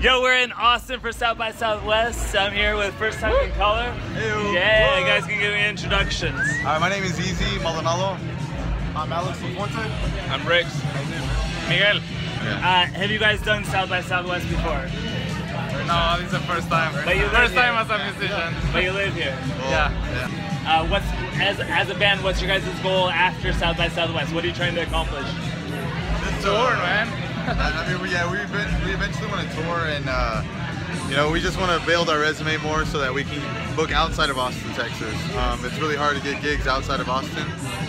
Yo, we're in Austin for South by Southwest. I'm here with First Time in Color. Heyo. Yeah, you guys can give me introductions. Hi, my name is Easy Maldonado. I'm Alex Lafonte. I'm Rex. Miguel. Uh, have you guys done South by Southwest before? No, this is the first time. But you live first time as a musician. But you live here. Yeah. Yeah. Uh, what's as as a band? What's your guys' goal after South by Southwest? What are you trying to accomplish? This Tour, man. I mean, we, yeah, we we eventually want to tour, and uh, you know, we just want to build our resume more so that we can book outside of Austin, Texas. Um, it's really hard to get gigs outside of Austin,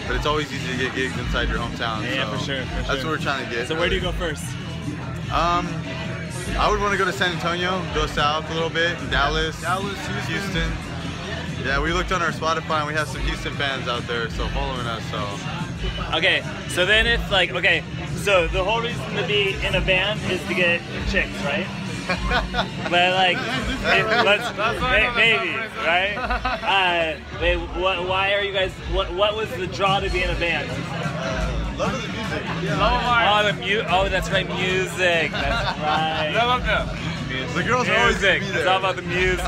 but it's always easy to get gigs inside your hometown. Yeah, so for sure, for That's sure. what we're trying to get. So where do you go first? Um, I would want to go to San Antonio, go south a little bit, Dallas, Dallas, Houston. Houston. Yeah, we looked on our Spotify and we have some Houston fans out there, so following us. So Okay, so then if like okay, so the whole reason to be in a band is to get chicks, right? but like, it, let's may- why I'm a maybe, right? Uh, wait, what, why are you guys? What, what was the draw to be in a band? love of the music. love Oh, the mu- Oh, that's right, music. That's right. Love of them. The girls are always Music. gonna It's all about the music.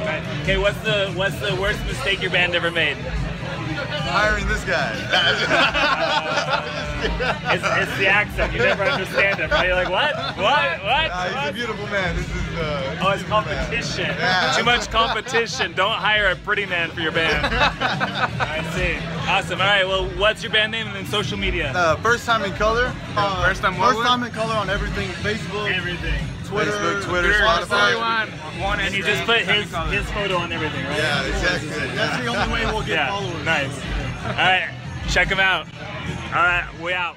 Right. Okay, what's the what's the worst mistake your band ever made? hiring this guy. It's, it's the accent. You never understand it, right? You're like, what? What? What? Uh, he's a beautiful man. This is. Uh, Oh, it's competition. Yeah. Too much competition. Don't hire a pretty man for your band. I see. Awesome. All right. Well, what's your band name and then social media? uh, first time in color. Uh, First time what? First time in color on everything. Facebook, Everything. Twitter, Facebook, Twitter, Twitter, Spotify. One And you just put his his photo on everything, right? Yeah, exactly. That's the only way we'll get Yeah. followers. Nice. All right. Check him out. All right. We out.